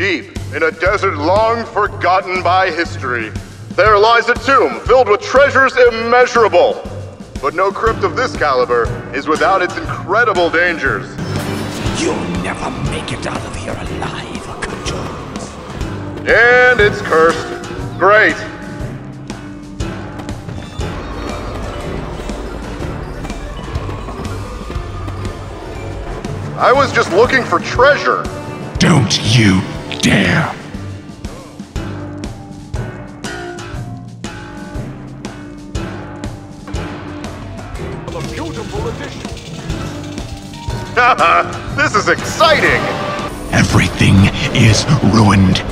Deep in a desert long forgotten by history, there lies a tomb filled with treasures immeasurable. But no crypt of this caliber is without its incredible dangers. You'll never make it out of here alive, Jones. And it's cursed. Great. I was just looking for treasure. Don't you dare! A beautiful addition. this is exciting. Everything is ruined.